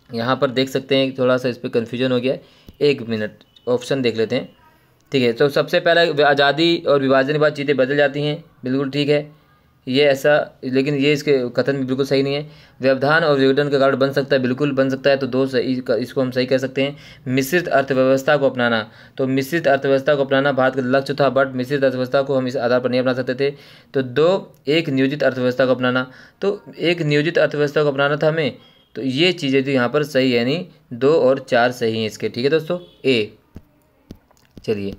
यहाँ पर देख सकते हैं थोड़ा सा इस पर कन्फ्यूज़न हो गया। एक मिनट ऑप्शन देख लेते हैं। ठीक है तो सबसे पहला, आज़ादी और विभाजन के बाद चीज़ें बदल जाती हैं। बिल्कुल ठीक है। ये ऐसा, लेकिन ये इसके कथन भी बिल्कुल सही नहीं है। व्यवधान और विघटन का कारण बन सकता है, बिल्कुल बन सकता है तो दो सही इसको हम सही कह सकते हैं। मिश्रित अर्थव्यवस्था को अपनाना। तो मिश्रित अर्थव्यवस्था को अपनाना भारत का लक्ष्य था बट मिश्रित अर्थव्यवस्था को हम इस आधार पर नहीं अपना सकते थे। तो दो, एक नियोजित अर्थव्यवस्था को अपनाना। तो एक नियोजित अर्थव्यवस्था को अपनाना था हमें तो ये चीज़ें थी यहाँ पर सही है यानी दो और चार सही हैं इसके, ठीक है दोस्तों? ए, चलिए।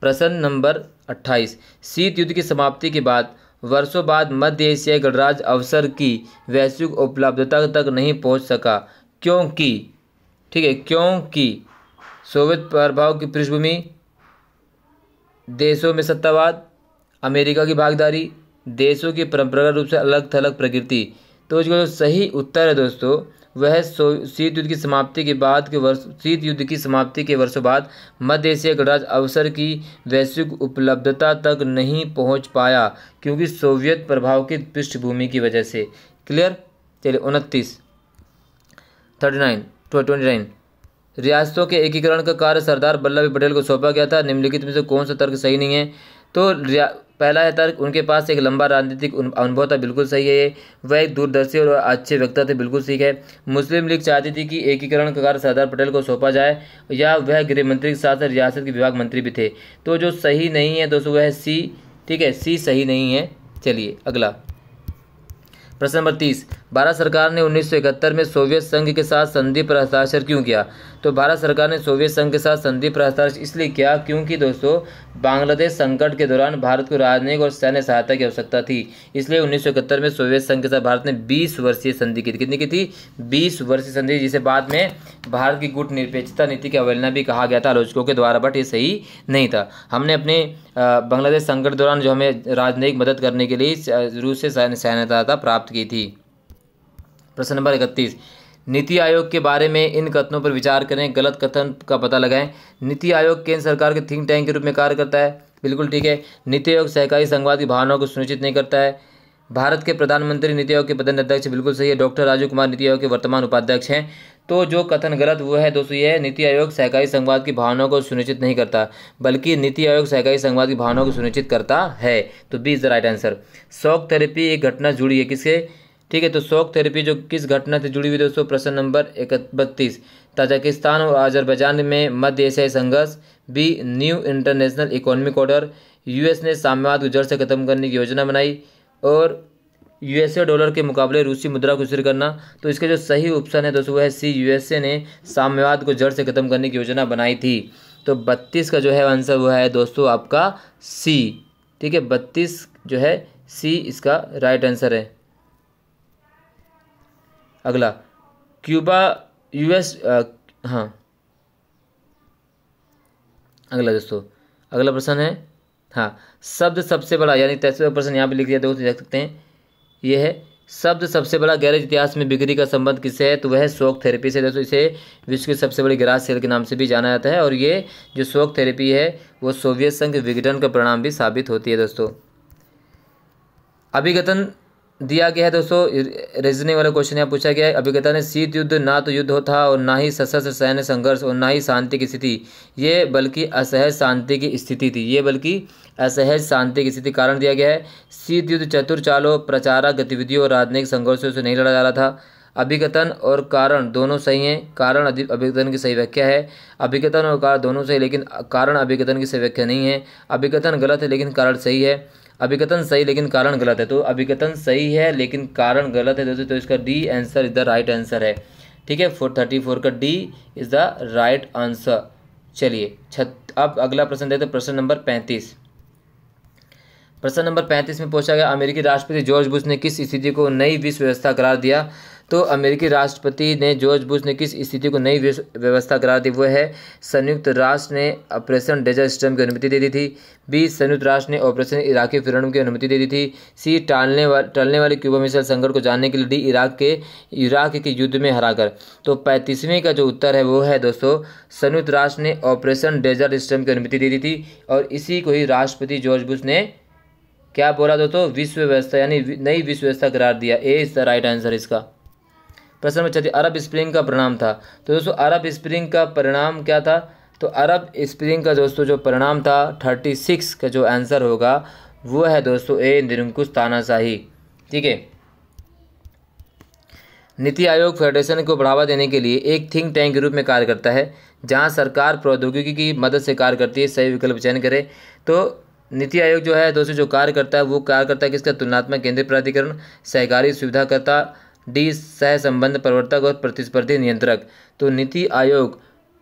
प्रश्न नंबर अट्ठाईस। शीत युद्ध की समाप्ति के बाद वर्षों बाद मध्य एशियाई गणराज्य अवसर की वैश्विक उपलब्धता तक नहीं पहुँच सका। क्योंकि, ठीक है, क्योंकि सोवियत प्रभाव की पृष्ठभूमि, देशों में सत्तावाद, अमेरिका की भागीदारी, देशों की परंपरागत रूप से अलग थलग प्रकृति। तो इसका जो सही उत्तर है दोस्तों वह शीत युद्ध की समाप्ति के बाद के वर्ष, शीत युद्ध की समाप्ति के वर्षों बाद मध्य एशिया गणराज्य अवसर की वैश्विक उपलब्धता तक नहीं पहुँच पाया, क्योंकि सोवियत प्रभाव की पृष्ठभूमि की वजह से। क्लियर? चलिए, उनतीस। Thirty nine, twenty nine. रियासतों के एकीकरण का कार्य सरदार वल्लभ भाई पटेल को सौंपा गया था। निम्नलिखित में से कौन सा तर्क सही नहीं है? तो पहला है तर्क उनके पास एक लंबा राजनीतिक अनुभव था, बिल्कुल सही है वह एक दूरदर्शी और अच्छे व्यक्ता थे, बिल्कुल सीख है। मुस्लिम लीग चाहती थी कि एकीकरण का कार्य सरदार पटेल को सौंपा जाए, या वह गृह मंत्री के साथ रियासत के विभाग मंत्री भी थे। तो जो सही नहीं है दोस्तों, वह सी ठीक है, सी सही नहीं है। चलिए, अगला। प्रश्न नंबर तीस। भारत सरकार ने उन्नीस सौ इकहत्तर में सोवियत संघ के साथ संधि पर हस्ताक्षर क्यों किया? तो भारत सरकार ने सोवियत संघ के साथ संधि पर हस्ताक्षर इसलिए किया क्योंकि दोस्तों, बांग्लादेश संकट के दौरान भारत को राजनयिक और सैन्य सहायता की आवश्यकता थी। इसलिए उन्नीस सौ इकहत्तर में सोवियत संघ के साथ भारत ने बीस वर्षीय संधि की कितनी की थी? बीस वर्षीय संधि, जिसे बाद में भारत की गुट निरपेक्षता नीति की अवहेलना भी कहा गया था, आलोचकों के द्वारा, बट ये सही नहीं था। हमने अपने बांग्लादेश संकट दौरान जो हमें राजनयिक मदद करने के लिए रूस से सहायता प्राप्त की थी। प्रश्न नंबर इकतीस। नीति आयोग के बारे में इन कथनों पर विचार करें, गलत कथन का पता लगाएँ। नीति आयोग केंद्र सरकार के थिंक टैंक के रूप में कार्य करता है। बिल्कुल ठीक है। नीति आयोग सहकारी संघवाद की भावनाओं को सुनिश्चित नहीं करता है। भारत के प्रधानमंत्री नीति आयोग के प्रधान अध्यक्ष, बिल्कुल सही है। डॉक्टर राजीव कुमार नीति आयोग के वर्तमान उपाध्यक्ष हैं। तो जो कथन गलत, वो है दोस्तों ये नीति आयोग सहकारी संघवाद की भावनाओं को सुनिश्चित नहीं करता, बल्कि नीति आयोग सहकारी संघवाद की भावनाओं को सुनिश्चित करता है। तो B is the right answer. Shock therapy एक घटना जुड़ी है किसके ठीक है तो शौक थेरेपी जो किस घटना से जुड़ी हुई दोस्तों प्रश्न नंबर एक बत्तीस। ताजिकिस्तान और अजरबैजान में मध्य एशियाई संघर्ष B new international economic order US ने साम्यवाद को जड़ से खत्म करने की योजना बनाई और यूएसए डॉलर के मुकाबले रूसी मुद्रा को स्थिर करना। तो इसके जो सही ऑप्शन है दोस्तों वह है सी यूएसए ने साम्यवाद को जड़ से खत्म करने की योजना बनाई थी। तो बत्तीस का जो है आंसर वह है दोस्तों आपका सी ठीक है, बत्तीस जो है सी इसका राइट आंसर है। अगला, क्यूबा, यूएस हाँ। अगला दोस्तों, अगला प्रश्न है हाँ शब्द सबसे बड़ा, यानी तैसवें प्रश्न यहाँ पे लिख दिया दोस्तों देख सकते हैं। ये है, शब्द सबसे बड़ा गैरेज इतिहास में बिक्री का संबंध किससे है? तो वह शोक थेरेपी से, दोस्तों, इसे विश्व की सबसे बड़ी गैराज सेल के नाम से भी जाना जाता है, और ये जो शोक थेरेपी है, वो सोवियत संघ विघटन का परिणाम भी साबित होती है, दोस्तों। अभिगतन दिया गया है दोस्तों रीजनिंग वाला क्वेश्चन यहाँ पूछा गया है। अभिज्ञता ने, शीत युद्ध ना तो युद्ध होता और ना ही सशस्त्र सैन्य संघर्ष और ना ही शांति की स्थिति। ये बल्कि असहज शांति की स्थिति थी। ये बल्कि असहज शांति की स्थिति कारण दिया गया है। शीत युद्ध चतुर चालों, प्रचारक गतिविधियों और राजनयिक संघर्षों से नहीं लड़ा जा रहा था। अभिकथन और कारण दोनों सही हैं। कारण अभिकथन की सही व्याख्या है। अभिकथन और कारण दोनों सही, लेकिन कारण अभिकथन की सही व्याख्या नहीं है। अभिकथन गलत है, लेकिन कारण सही है। अभिकथन सही लेकिन कारण गलत है। तो अभिकथन सही है, लेकिन कारण गलत है, दोस्तों तो इसका D answer is the right answer है। ठीक है फोर थर्टी फोर का D is the right answer चलिए, छत, अब अगला प्रश्न देखते प्रश्न नंबर पैंतीस। प्रश्न नंबर पैंतीस में पूछा गया, अमेरिकी राष्ट्रपति जॉर्ज बुश ने किस स्थिति को नई विश्व व्यवस्था करार दिया? तो अमेरिकी राष्ट्रपति ने जॉर्ज बुश ने किस स्थिति को नई व्यवस्था करार दी, वो है संयुक्त राष्ट्र ने ऑपरेशन डेजर सिस्टम की अनुमति दे दी थी। बी, संयुक्त राष्ट्र ने ऑपरेशन इराकी फिर की अनुमति दे दी थी। सी, टालने वाले टलने वाले क्यूबा मिसाइल संकट को जानने के लिए डी, इराक के इराक के युद्ध में हराकर। तो पैंतीसवें का जो उत्तर है वो है दोस्तों, संयुक्त राष्ट्र ने ऑपरेशन डेजर सिस्टम की अनुमति दे दी थी और इसी को ही राष्ट्रपति जॉर्ज बुश ने क्या बोला दोस्तों? विश्व व्यवस्था, यानी नई विश्व व्यवस्था करार दिया। A is the right answer इसका। प्रश्न नंबर चलिए अरब स्प्रिंग का परिणाम था। तो दोस्तों, अरब स्प्रिंग का परिणाम क्या था? तो अरब स्प्रिंग का दोस्तों जो परिणाम था थर्टी सिक्स का जो आंसर होगा, वो है दोस्तों, ए, निरंकुश तानाशाही। ठीक है? नीति आयोग फेडरेशन को बढ़ावा देने के लिए एक थिंक टैंक के रूप में कार्य करता है, जहाँ सरकार प्रौद्योगिकी की मदद से कार्य करती है, सही विकल्प चयन करे। तो नीति आयोग जो है, दोस्तों, जो कार्य करता है, वो कार्य करता है किसका? तुलनात्मक केंद्रीय प्राधिकरण, सहकारी सुविधा करता डी सह संबंध प्रवर्तक और प्रतिस्पर्धी नियंत्रक। तो नीति आयोग,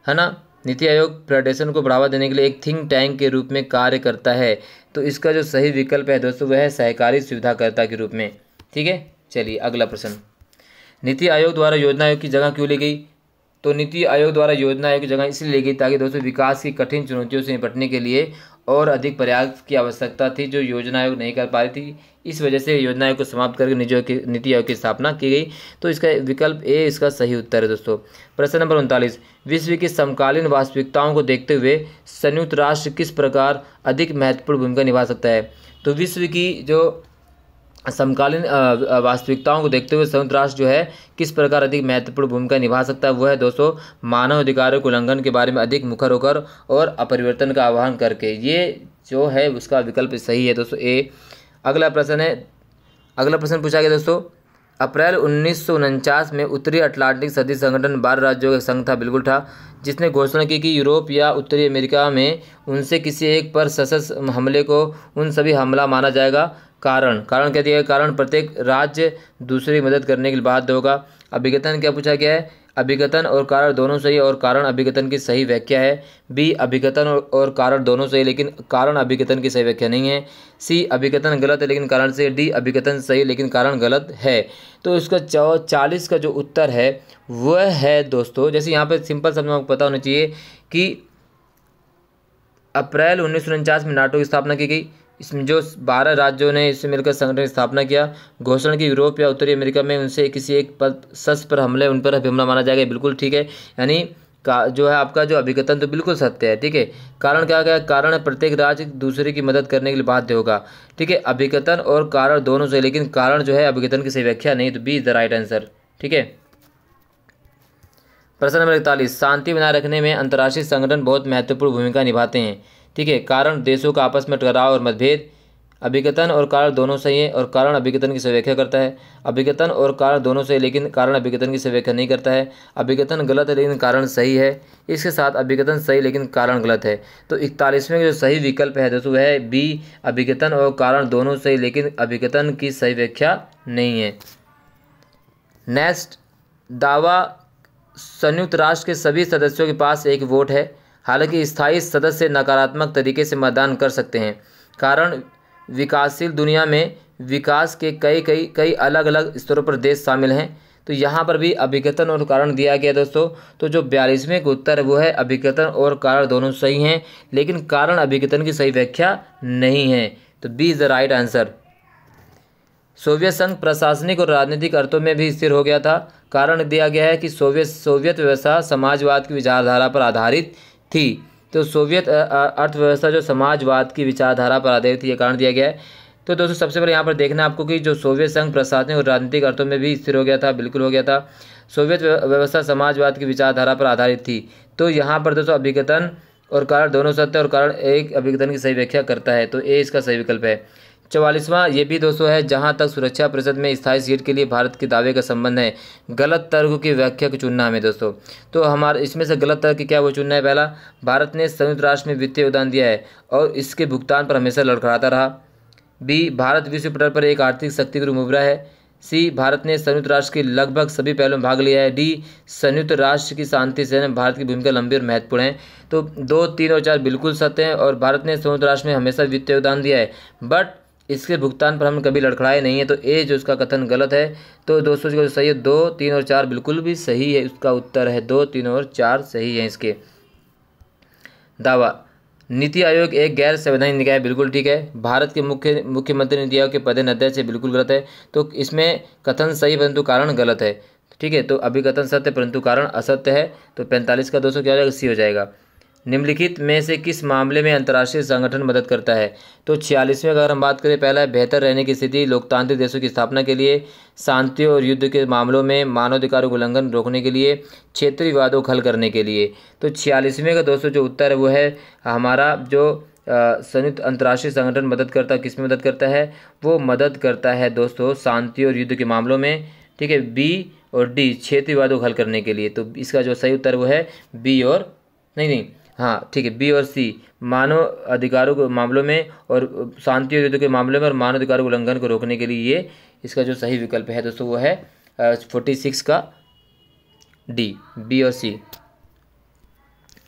है ना? नीति आयोग फेडरेशन को बढ़ावा देने के लिए एक थिंक टैंक के रूप में कार्य करता है। तो इसका जो सही विकल्प है दोस्तों, वह सहकारी सुविधाकर्ता के रूप में। ठीक है? चलिए, अगला प्रश्न। नीति आयोग द्वारा योजना आयोग की जगह क्यों ली गई? तो नीति आयोग द्वारा योजना आयोग की जगह इसलिए ली गई ताकि दोस्तों विकास की कठिन चुनौतियों से निपटने के लिए और अधिक प्रयास की आवश्यकता थी जो योजना आयोग नहीं कर पा रही थी। इस वजह से योजना आयोग को समाप्त करके निजी की नीति आयोग की स्थापना की गई। तो इसका विकल्प ए, इसका सही उत्तर है दोस्तों। प्रश्न नंबर उनतालीस। विश्व की समकालीन वास्तविकताओं को देखते हुए संयुक्त राष्ट्र किस प्रकार अधिक महत्वपूर्ण भूमिका निभा सकता है? तो विश्व की जो समकालीन वास्तविकताओं को देखते हुए संयुक्त राष्ट्र जो है, किस प्रकार अधिक महत्वपूर्ण भूमिका निभा सकता है वह है दोस्तों, मानव अधिकारों के उल्लंघन के बारे में अधिक मुखर होकर और अपरिवर्तन का आह्वान करके। ये जो है, उसका विकल्प सही है दोस्तों, ए। अगला प्रश्न है। अगला प्रश्न पूछा गया दोस्तों, अप्रैल उन्नीस सौ उनचास में उत्तरी अटलांटिक सदी संगठन बारह राज्यों का संघ था, बिल्कुल था, जिसने घोषणा की कि यूरोप या उत्तरी अमेरिका में उनसे किसी एक पर सशस्त्र हमले को, उन सभी हमला माना जाएगा। कारण कारण क्या दिया कारण प्रत्येक राज्य दूसरे की मदद करने के लिए बाध्य होगा। अभिगतन क्या पूछा गया है? अभिगतन और कारण दोनों सही और कारण अभिगतन की सही व्याख्या है। बी, अभिगतन और कारण दोनों सही, लेकिन कारण अभिगतन की सही व्याख्या नहीं है। सी, अभिगतन गलत है, लेकिन कारण सही डी, अभिगतन सही, लेकिन कारण गलत है। तो इसका चौ, चालीस का जो उत्तर है, वह है दोस्तों, जैसे यहाँ पर सिंपल शब्द में आपको पता होना चाहिए कि अप्रैल उन्नीस सौ उनचास में नाटो की स्थापना की गई। इसमें जो बारह राज्यों ने इससे मिलकर संगठन की स्थापना किया, घोषणा की यूरोप या उत्तरी अमेरिका में उनसे किसी एक पद, सस पर हमले, उन पर अभी हमला माना जाएगा बिल्कुल ठीक है। यानी का, जो है आपका जो अभिकथन तो बिल्कुल सत्य है, ठीक है। कारण क्या क्या? कारण प्रत्येक राज्य दूसरे की मदद करने के लिए बाध्य होगा, ठीक है। अभिकथन और कारण दोनों से, लेकिन कारण जो है अभिकथन की सही व्याख्या नहीं तो B is the right answer ठीक है। प्रश्न नंबर इकतालीस, शांति बनाए रखने में अंतर्राष्ट्रीय संगठन बहुत महत्वपूर्ण भूमिका निभाते हैं। ठीक है, कारण देशों का आपस में टकराव और मतभेद अभिकथन और कारण दोनों सही है और कारण अभिकथन की सव्याख्या करता है। अभिकथन और कारण दोनों सही, लेकिन कारण अभिकथन की सव्याख्या नहीं करता है। अभिकथन गलत है, लेकिन कारण सही है। इसके साथ अभिकथन सही, लेकिन कारण गलत है। तो इकतालीसवें जो सही विकल्प है दोस्तों, वह है बी अभिकथन और कारण दोनों सही, लेकिन अभिकथन की सही व्याख्या नहीं है। नेक्स्ट, दावा, संयुक्त राष्ट्र के सभी सदस्यों के पास एक वोट है। हालाँकि स्थायी सदस्य नकारात्मक तरीके से मतदान कर सकते हैं। कारण, विकासशील दुनिया में विकास के कई कई कई अलग अलग स्तरों पर देश शामिल हैं। तो यहाँ पर भी अभिकथन और कारण दिया गया दोस्तों। तो जो बयालीसवें का उत्तर वो है अभिकथन और कारण दोनों सही हैं, लेकिन कारण अभिकथन की सही व्याख्या नहीं है। तो B is the right answer Soviet संघ प्रशासनिक और राजनीतिक अर्थों में भी स्थिर हो गया था। कारण दिया गया है कि सोवियत सोवियत व्यवस्था समाजवाद की विचारधारा पर आधारित थी। तो सोवियत अर्थव्यवस्था, जो समाजवाद की विचारधारा पर आधारित थी, ये कारण दिया गया है। तो दोस्तों, सबसे पहले यहाँ पर देखना आपको कि जो सोवियत संघ प्रशासनिक और राजनीतिक अर्थों में भी स्थिर हो गया था, बिल्कुल हो गया था। सोवियत व्यवस्था समाजवाद की विचारधारा पर आधारित थी। तो यहाँ पर दोस्तों, अभिगतन और कारण दोनों सत्य और कारण एक अभिगतन की सही व्याख्या करता है। तो ए इसका सही विकल्प है। चवालीसवां, ये भी दोस्तों है, जहाँ तक सुरक्षा परिषद में स्थायी सीट के लिए भारत के दावे का संबंध है, गलत तर्क की व्याख्या को चुनना हमें दोस्तों। तो हमारे, इसमें से गलत तर्क क्या वो चुनना है? पहला, भारत ने संयुक्त राष्ट्र में वित्तीय योगदान दिया है और इसके भुगतान पर हमेशा लड़खड़ाता रहा। बी, भारत विश्व पटल पर एक आर्थिक शक्ति के उभरा है। सी, भारत ने संयुक्त राष्ट्र के लगभग सभी पहलुओं में भाग लिया है। डी, संयुक्त राष्ट्र की शांति से भारत की भूमिका लंबी और महत्वपूर्ण है। तो दो, तीन और चार बिल्कुल सत्य हैं और भारत ने संयुक्त राष्ट्र में हमेशा वित्तीय योगदान दिया है। बट इसके भुगतान पर हम कभी लड़खड़ाए नहीं है तो ए, जो उसका कथन गलत है तो दोस्तों जो सही है, दो, तीन और चार बिल्कुल भी सही है, उसका उत्तर है दो, तीन और चार सही है इसके। दावा, नीति आयोग एक गैर संवैधानिक निकाय बिल्कुल ठीक है। भारत के मुख्य, मुख्यमंत्री नीति आयोग के पदेन अध्यक्ष है बिल्कुल गलत है तो इसमें कथन सही परंतु कारण गलत है। ठीक है तो अभी कथन सत्य परंतु कारण असत्य है तो पैंतालीस का दोस्तों क्या हो जाएगा, सी हो जाएगा। निम्नलिखित में से किस मामले में अंतर्राष्ट्रीय संगठन मदद करता है? तो छियालीसवें अगर हम बात करें, पहला है बेहतर रहने की स्थिति, लोकतांत्रिक देशों की स्थापना के लिए, शांति और युद्ध के मामलों में मानवाधिकार उल्लंघन रोकने के लिए, क्षेत्रीय विवादों को हल करने के लिए। तो छियालीसवें का दोस्तों जो उत्तर है, वो है हमारा जो संयुक्त अंतर्राष्ट्रीय संगठन मदद करता, किसमें मदद करता है? वो मदद करता है दोस्तों शांति और युद्ध के मामलों में, ठीक है? बी और डी, क्षेत्रीय विवादों को हल करने के लिए। तो इसका जो सही उत्तर वो है बी और, नहीं नहीं हाँ ठीक है बी और सी मानव अधिकारों के मामलों में और शांति और युद्ध के मामले में और मानव अधिकारों के उल्लंघन को रोकने के लिए ये इसका जो सही विकल्प है दोस्तों वो है फोर्टी सिक्स का डी बी और सी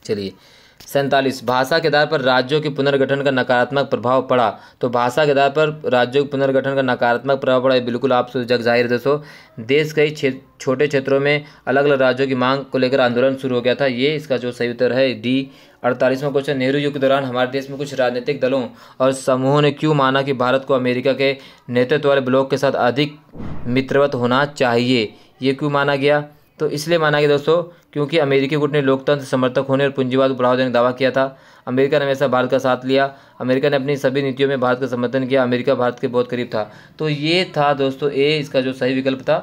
चलिए सैंतालीस। भाषा के आधार पर राज्यों के पुनर्गठन का नकारात्मक प्रभाव पड़ा। तो भाषा के आधार पर राज्यों के पुनर्गठन का नकारात्मक प्रभाव पड़ा बिल्कुल आप जग ज़ाहिर दोस्तों। देश कई छोटे क्षेत्रों में अलग अलग राज्यों की मांग को लेकर आंदोलन शुरू हो गया था। ये इसका जो सही उत्तर है, डी, अड़तालीसवां क्वेश्चन। नेहरू युग के दौरान हमारे देश में कुछ राजनीतिक दलों और समूहों ने क्यों माना कि भारत को अमेरिका के नेतृत्व वाले ब्लॉक के साथ अधिक मित्रवत होना चाहिए? ये क्यों माना गया? तो इसलिए माना गया दोस्तों, क्योंकि अमेरिकी गुट ने लोकतंत्र समर्थक होने और पूंजीवाद को बढ़ावा देने का दावा किया था। अमेरिका ने हमेशा भारत का साथ लिया। अमेरिका ने अपनी सभी नीतियों में भारत का समर्थन किया। अमेरिका भारत के बहुत करीब था। तो ये था दोस्तों ए इसका जो सही विकल्प था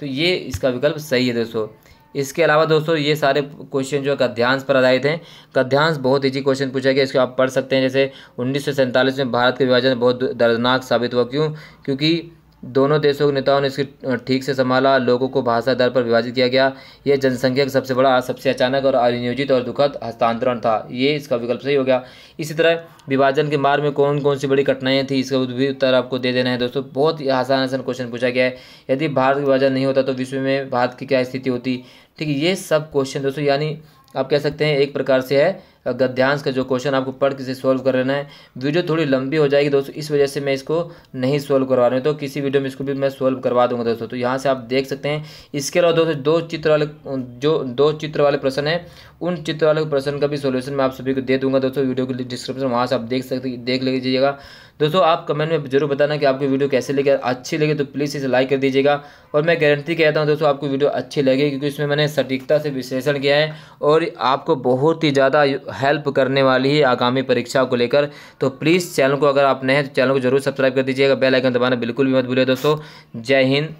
तो ये इसका विकल्प सही है दोस्तों। इसके अलावा दोस्तों, ये सारे क्वेश्चन जो है गद्यांश पर आधारित हैं। गद्यांश बहुत ईजी क्वेश्चन पूछा गया, इसको आप पढ़ सकते हैं। जैसे उन्नीस सौ सैंतालीस में भारत के विभाजन बहुत दर्दनाक साबित हुआ। क्यों? क्योंकि दोनों देशों के नेताओं ने इसकी ठीक से संभाला, लोगों को भाषा दर पर विभाजित किया गया। यह जनसंख्या का सबसे बड़ा, सबसे अचानक और अनियोजित और दुखद हस्तांतरण था। ये इसका विकल्प सही हो गया। इसी तरह विभाजन के मार्ग में कौन कौन सी बड़ी कठिनाइयाँ थी, इसका भी उत्तर आपको दे देना है। दोस्तों, बहुत ही आसान आसान क्वेश्चन पूछा गया है। यदि भारत विभाजन नहीं होता तो विश्व में भारत की क्या स्थिति होती? ठीक है ये सब क्वेश्चन दोस्तों, यानी आप कह सकते हैं एक प्रकार से है गद्यांश का जो क्वेश्चन आपको पढ़ के सॉल्व कर लेना है। वीडियो थोड़ी लंबी हो जाएगी दोस्तों, इस वजह से मैं इसको नहीं सोल्व करवा रहा हूँ। तो किसी वीडियो में इसको भी मैं सोल्व करवा दूँगा दोस्तों। तो यहाँ से आप देख सकते हैं, इसके अलावा दोस्तों दो चित्र वाले, जो दो चित्र वाले प्रश्न हैं, उन चित्र वाले प्रश्न का भी सोल्यूशन मैं आप सभी को दे दूँगा दोस्तों। वीडियो के डिस्क्रिप्शन वहाँ से आप देख सकते, देख लीजिएगा। दोस्तों, आप कमेंट में ज़रूर बताना कि आपको वीडियो कैसे लगे अच्छी लगे तो प्लीज़ इसे लाइक कर दीजिएगा। और मैं गारंटी कहता हूँ दोस्तों, आपको वीडियो अच्छी लगे क्योंकि इसमें मैंने सटीकता से विश्लेषण किया है और आपको बहुत ही ज़्यादा हेल्प करने वाली है आगामी परीक्षाओं को लेकर। तो प्लीज़ चैनल को अगर आप नए हैं तो चैनल को ज़रूर सब्सक्राइब कर दीजिएगा। बेलाइकन दबाना बिल्कुल भी मत भूलिए दोस्तों। जय हिंद।